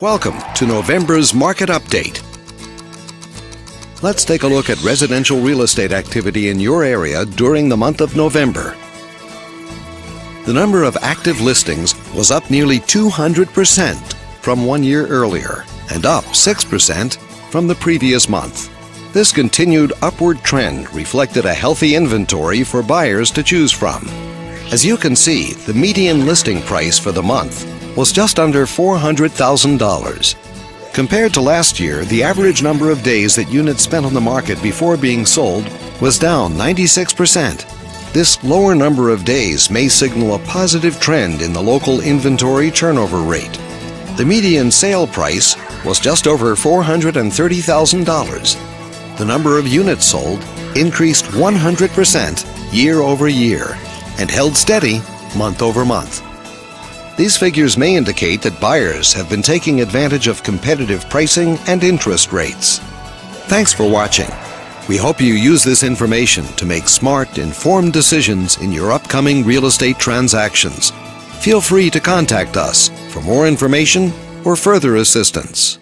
Welcome to November's Market Update. Let's take a look at residential real estate activity in your area during the month of November. The number of active listings was up nearly 200% from one year earlier and up 6% from the previous month. This continued upward trend reflected a healthy inventory for buyers to choose from. As you can see, the median listing price for the month was just under $400,000. Compared to last year, the average number of days that units spent on the market before being sold was down 96%. This lower number of days may signal a positive trend in the local inventory turnover rate. The median sale price was just over $430,000. The number of units sold increased 100% year over year and held steady month over month. These figures may indicate that buyers have been taking advantage of competitive pricing and interest rates. Thanks for watching. We hope you use this information to make smart, informed decisions in your upcoming real estate transactions. Feel free to contact us for more information or further assistance.